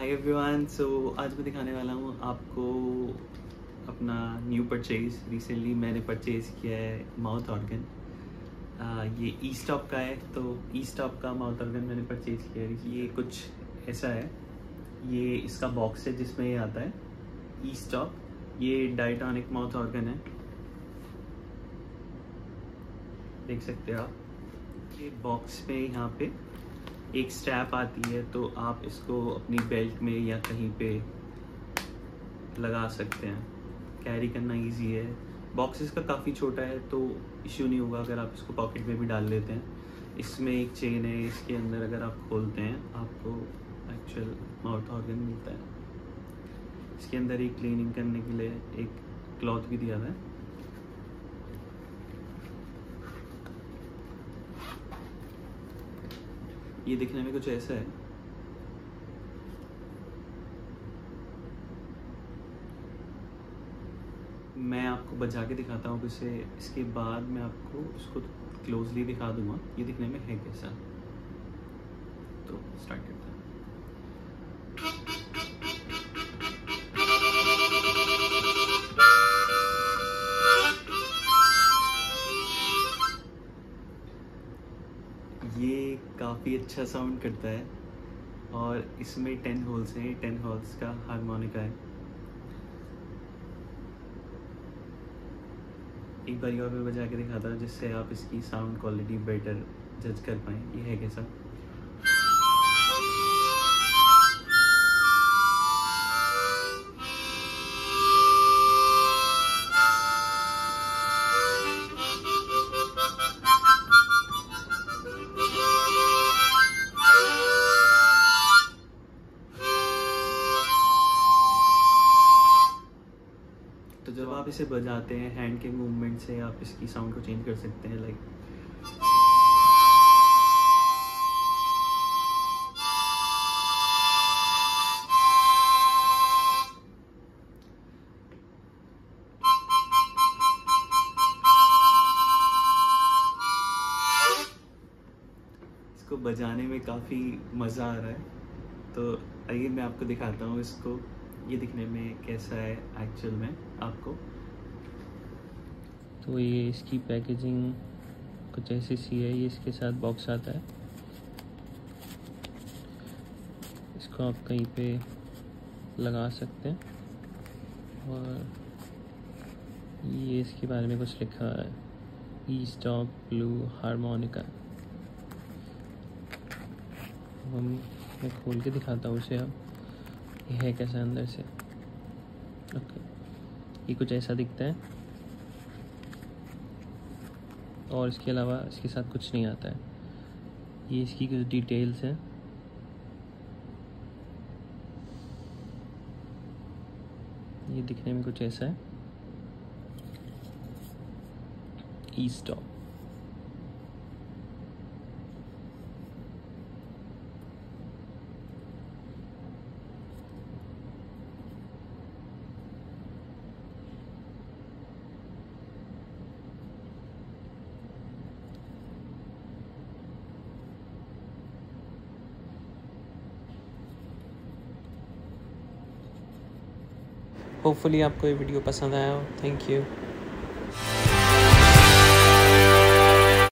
Hi everyone so आज मैं दिखाने वाला हूँ आपको अपना न्यू परचेज रिसेंटली मैंने परचेज किया है माउथ ऑर्गन ये ई स्टॉप का है तो ई स्टॉप का माउथ ऑर्गन मैंने परचेज किया है। ये कुछ ऐसा है। ये इसका बॉक्स है जिसमें ये आता है। ई स्टॉप ये डाइटॉनिक माउथ ऑर्गन है। देख सकते हो आप। ये बॉक्स में यहाँ पे एक स्ट्रैप आती है तो आप इसको अपनी बेल्ट में या कहीं पे लगा सकते हैं। कैरी करना इजी है। बॉक्स इसका काफ़ी छोटा है तो इश्यू नहीं होगा अगर आप इसको पॉकेट में भी डाल लेते हैं। इसमें एक चेन है, इसके अंदर अगर आप खोलते हैं, आपको एक्चुअल माउथ ऑर्गन मिलता है। इसके अंदर एक क्लीनिंग करने के लिए एक क्लॉथ भी दिया हुआ है। ये दिखने में कुछ ऐसा है। मैं आपको बजा के दिखाता हूँ, इसे, इसके बाद मैं आपको इसको क्लोजली दिखा दूँगा। ये दिखने में है कैसा? तो स्टार्ट करता हैं। काफ़ी अच्छा साउंड करता है। और इसमें टेन होल्स हैं टेन होल्स का हारमोनिका है। एक बार और मैं बजा के दिखाता हूँ, जिससे आप इसकी साउंड क्वालिटी बेटर जज कर पाएँ। ये है कैसा? जब आप इसे बजाते हैं हैंड के मूवमेंट से आप इसकी साउंड को चेंज कर सकते हैं लाइक इसको बजाने में काफ़ी मज़ा आ रहा है। तो आइए मैं आपको दिखाता हूँ इसको। ये दिखने में कैसा है एक्चुअल में आपको? तो ये इसकी पैकेजिंग कुछ ऐसी सी है, ये इसके साथ बॉक्स आता है। इसको आप कहीं पे लगा सकते हैं। और ये इसके बारे में कुछ लिखा है। ई स्टॉप ब्लू हारमोनिका हम मैं खोल के दिखाता हूँ उसे अब। ये है कैसा अंदर से? ओके। ये कुछ ऐसा दिखता है। और इसके अलावा इसके साथ कुछ नहीं आता है। ये इसकी कुछ डिटेल्स हैं। ये दिखने में कुछ ऐसा है। ई स्टॉप होपफुली आपको ये वीडियो पसंद आया हो. Thank you